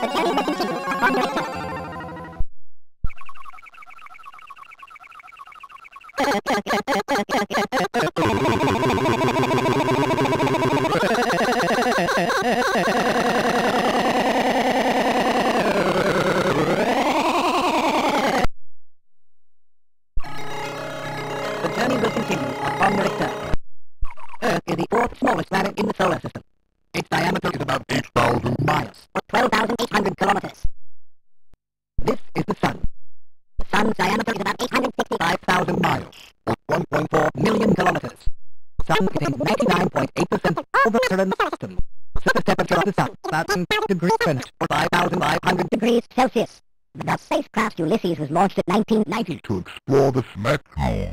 The journey will continue upon the return. Earth is the fourth smallest planet in the solar system its diameter is about 8,000 miles, or 12,800 kilometers. This is the Sun. The Sun's diameter is about 865,000 miles, or 1.4 million kilometers. The Sun contains 99.8% of the solar system. Surface temperature of the Sun is about 10 degrees Fahrenheit, or 5,500 degrees Celsius. The spacecraft Ulysses was launched in 1990 to explore the Mercury.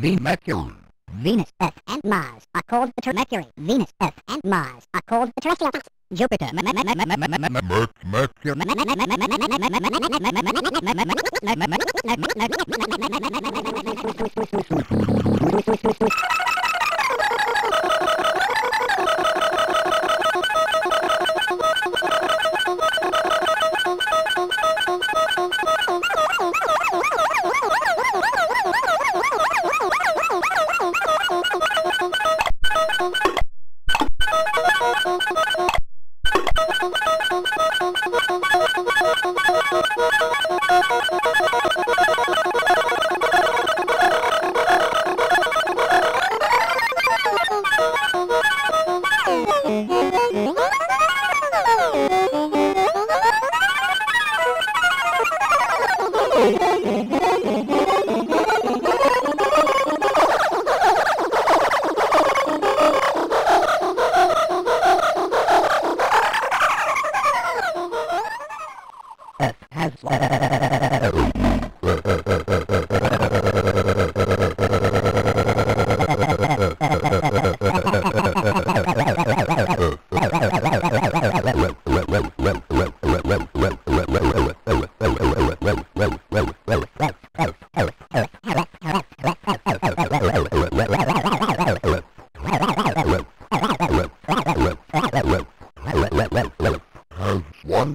The Mercury. Venus, Earth, and Mars are called the Mercury. Venus, Earth, and Mars are called the terrestrial planets. Jupiter, Mercury, Mm-hmm. as One.